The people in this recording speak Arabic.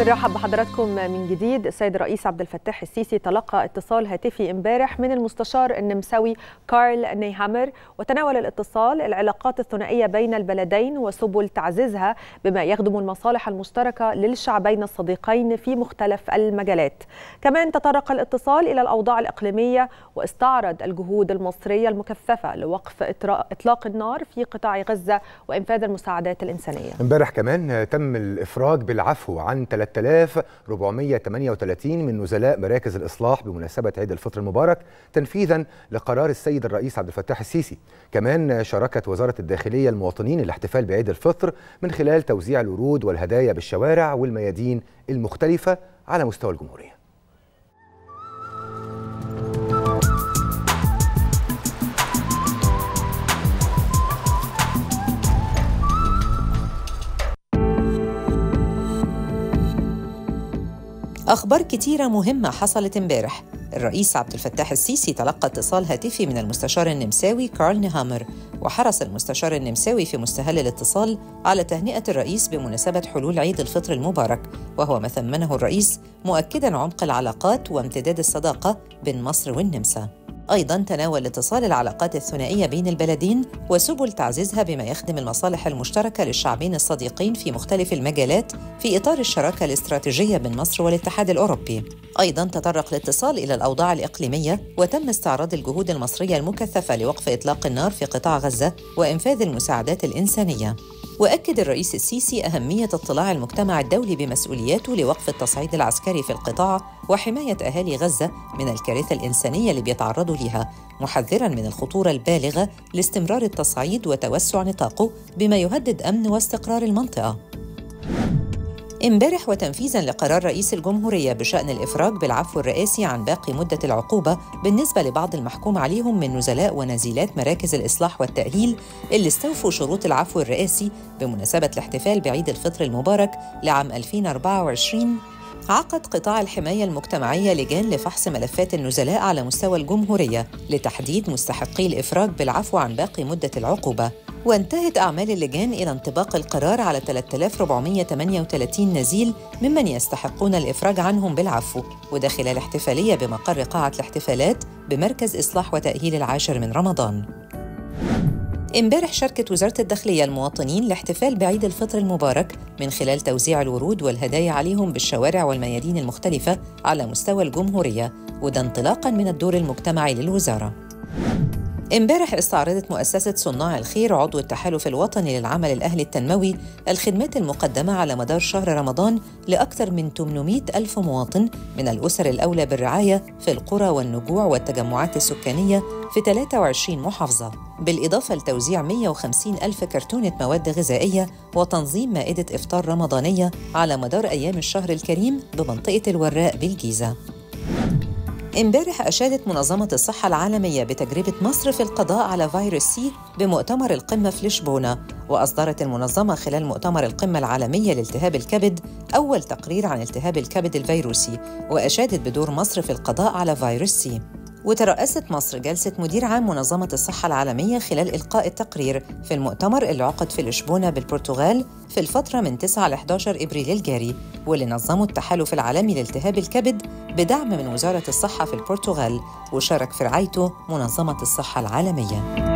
بنرحب بحضراتكم من جديد السيد الرئيس عبد الفتاح السيسي تلقى اتصال هاتفي امبارح من المستشار النمساوي كارل نيهامر وتناول الاتصال العلاقات الثنائية بين البلدين وسبل تعزيزها بما يخدم المصالح المشتركة للشعبين الصديقين في مختلف المجالات. كمان تطرق الاتصال إلى الأوضاع الإقليمية واستعرض الجهود المصرية المكثفة لوقف إطلاق النار في قطاع غزة وإنفاذ المساعدات الإنسانية. امبارح كمان تم الإفراج بالعفو عن 3438 من نزلاء مراكز الإصلاح بمناسبة عيد الفطر المبارك تنفيذا لقرار السيد الرئيس عبد الفتاح السيسي. كمان شاركت وزارة الداخلية المواطنين الاحتفال بعيد الفطر من خلال توزيع الورود والهدايا بالشوارع والميادين المختلفة على مستوى الجمهورية. أخبار كتيرة مهمة حصلت امبارح. الرئيس عبد الفتاح السيسي تلقى اتصال هاتفي من المستشار النمساوي كارل نهامر وحرص المستشار النمساوي في مستهل الاتصال على تهنئة الرئيس بمناسبة حلول عيد الفطر المبارك وهو ما ثمنه الرئيس مؤكدا عمق العلاقات وامتداد الصداقة بين مصر والنمسا. أيضا تناول اتصال العلاقات الثنائية بين البلدين وسبل تعزيزها بما يخدم المصالح المشتركة للشعبين الصديقين في مختلف المجالات في إطار الشراكة الاستراتيجية بين مصر والاتحاد الأوروبي. أيضا تطرق الاتصال إلى الأوضاع الإقليمية وتم استعراض الجهود المصرية المكثفة لوقف إطلاق النار في قطاع غزة وإنفاذ المساعدات الإنسانية. وأكد الرئيس السيسي أهمية اطلاع المجتمع الدولي بمسؤولياته لوقف التصعيد العسكري في القطاع وحماية أهالي غزة من الكارثة الإنسانية اللي بيتعرضوا لها محذرا من الخطورة البالغة لاستمرار التصعيد وتوسع نطاقه بما يهدد أمن واستقرار المنطقة. امبارح وتنفيذا لقرار رئيس الجمهورية بشأن الإفراج بالعفو الرئاسي عن باقي مدة العقوبة بالنسبة لبعض المحكوم عليهم من نزلاء ونزيلات مراكز الإصلاح والتأهيل اللي استوفوا شروط العفو الرئاسي بمناسبة الاحتفال بعيد الفطر المبارك لعام 2024 عقد قطاع الحماية المجتمعية لجان لفحص ملفات النزلاء على مستوى الجمهورية لتحديد مستحقي الإفراج بالعفو عن باقي مدة العقوبة. وانتهت أعمال اللجان إلى انطباق القرار على 3438 نزيل ممن يستحقون الإفراج عنهم بالعفو وده خلال احتفالية بمقر قاعة الاحتفالات بمركز إصلاح وتأهيل العاشر من رمضان. امبارح شاركت وزارة الداخلية المواطنين لاحتفال بعيد الفطر المبارك من خلال توزيع الورود والهدايا عليهم بالشوارع والميادين المختلفة على مستوى الجمهورية وده انطلاقا من الدور المجتمعي للوزارة. امبارح استعرضت مؤسسة صناع الخير عضو التحالف الوطني للعمل الأهلي التنموي الخدمات المقدمة على مدار شهر رمضان لأكثر من 800 ألف مواطن من الأسر الأولى بالرعاية في القرى والنجوع والتجمعات السكانية في 23 محافظة بالإضافة لتوزيع 150 ألف كرتونة مواد غذائية وتنظيم مائدة إفطار رمضانية على مدار أيام الشهر الكريم بمنطقة الوراء بالجيزة. امبارح أشادت منظمة الصحة العالمية بتجربة مصر في القضاء على فيروس سي بمؤتمر القمة في لشبونة وأصدرت المنظمة خلال مؤتمر القمة العالمية لالتهاب الكبد أول تقرير عن التهاب الكبد الفيروسي وأشادت بدور مصر في القضاء على فيروس سي. وترأست مصر جلسة مدير عام منظمة الصحة العالمية خلال إلقاء التقرير في المؤتمر اللي عقد في لشبونة بالبرتغال في الفترة من 9 ل 11 إبريل الجاري واللي نظمه التحالف العالمي لالتهاب الكبد بدعم من وزارة الصحة في البرتغال وشارك في رعايته منظمة الصحة العالمية.